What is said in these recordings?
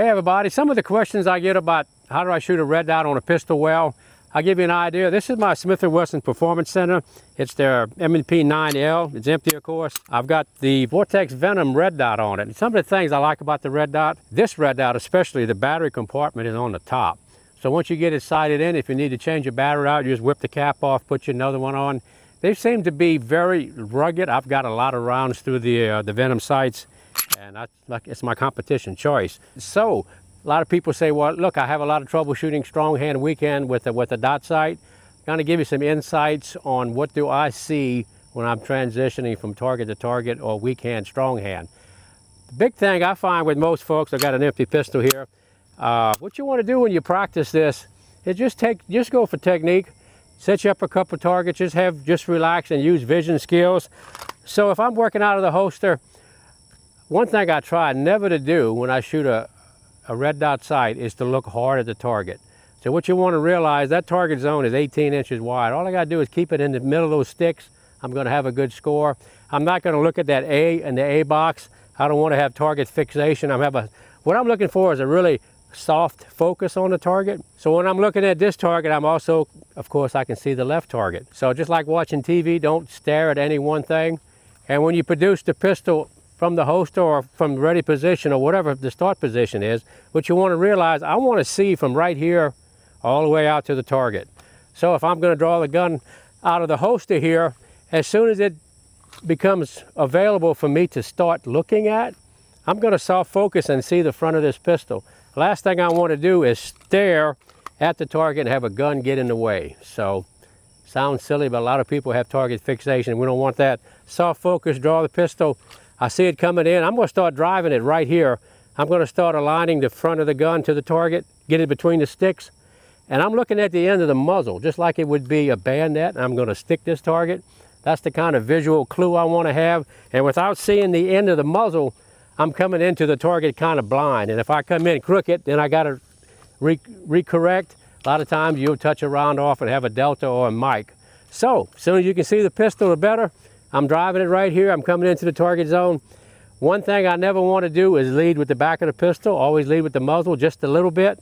Hey everybody, some of the questions I get about how do I shoot a red dot on a pistol well, I'll give you an idea. This is my Smith & Wesson Performance Center. It's their M&P 9L. It's empty, of course. I've got the Vortex Venom red dot on it. And some of the things I like about the red dot, this red dot especially, the battery compartment is on the top. So once you get it sighted in, if you need to change your battery out, you just whip the cap off, put you another one on. They seem to be very rugged. I've got a lot of rounds through the, uh, the Venom sights and I, like, it's my competition choice. So a lot of people say, well, look, I have a lot of trouble shooting strong hand weak hand with a, with a dot sight. Kind of give you some insights on what do I see when I'm transitioning from target to target or weak hand, strong hand. The big thing I find with most folks, I've got an empty pistol here. Uh, what you want to do when you practice this is just take, just go for technique. Set you up a couple targets, just have, just relax and use vision skills. So if I'm working out of the holster, one thing I try never to do when I shoot a, a red dot sight is to look hard at the target. So what you want to realize, that target zone is 18 inches wide. All I got to do is keep it in the middle of those sticks. I'm going to have a good score. I'm not going to look at that A in the A box. I don't want to have target fixation. I'm have a, what I'm looking for is a really soft focus on the target. So when I'm looking at this target, I'm also, of course, I can see the left target. So just like watching TV, don't stare at any one thing. And when you produce the pistol from the holster or from ready position or whatever the start position is, what you want to realize, I want to see from right here all the way out to the target. So if I'm going to draw the gun out of the holster here, as soon as it becomes available for me to start looking at, I'm going to soft focus and see the front of this pistol. Last thing I want to do is stare at the target and have a gun get in the way. So sounds silly, but a lot of people have target fixation. We don't want that. Soft focus, draw the pistol, I see it coming in. I'm going to start driving it right here. I'm going to start aligning the front of the gun to the target, get it between the sticks. And I'm looking at the end of the muzzle, just like it would be a bayonet. I'm going to stick this target. That's the kind of visual clue I want to have. And without seeing the end of the muzzle, I'm coming into the target kind of blind. And if I come in crooked, then I got to re recorrect. A lot of times you'll touch a round off and have a delta or a Mike. So, as soon as you can see the pistol, the better. I'm driving it right here. I'm coming into the target zone. One thing I never want to do is lead with the back of the pistol. Always lead with the muzzle just a little bit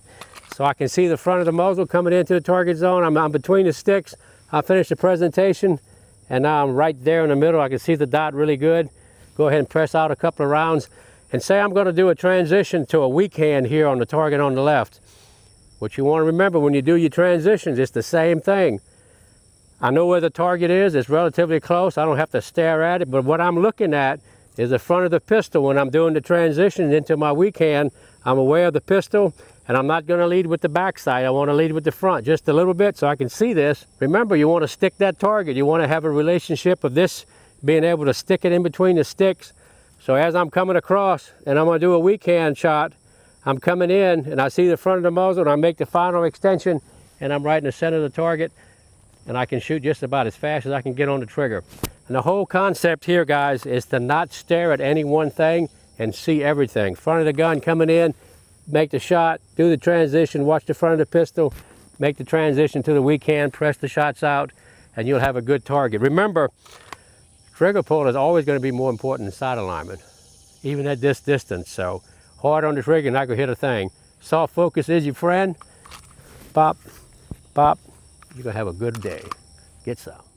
so I can see the front of the muzzle coming into the target zone. I'm, I'm between the sticks. I finished the presentation and now I'm right there in the middle. I can see the dot really good. Go ahead and press out a couple of rounds and say I'm going to do a transition to a weak hand here on the target on the left. What you want to remember when you do your transitions, it's the same thing. I know where the target is, it's relatively close, I don't have to stare at it, but what I'm looking at is the front of the pistol when I'm doing the transition into my weak hand. I'm aware of the pistol and I'm not going to lead with the backside. I want to lead with the front just a little bit so I can see this. Remember, you want to stick that target. You want to have a relationship of this being able to stick it in between the sticks. So as I'm coming across and I'm going to do a weak hand shot, I'm coming in and I see the front of the muzzle and I make the final extension and I'm right in the center of the target and I can shoot just about as fast as I can get on the trigger. And the whole concept here, guys, is to not stare at any one thing and see everything. Front of the gun coming in, make the shot, do the transition, watch the front of the pistol, make the transition to the weak hand, press the shots out, and you'll have a good target. Remember, trigger pull is always going to be more important than sight alignment, even at this distance. So hard on the trigger, not going to hit a thing. Soft focus is your friend. Pop, pop, going to have a good day. Get some.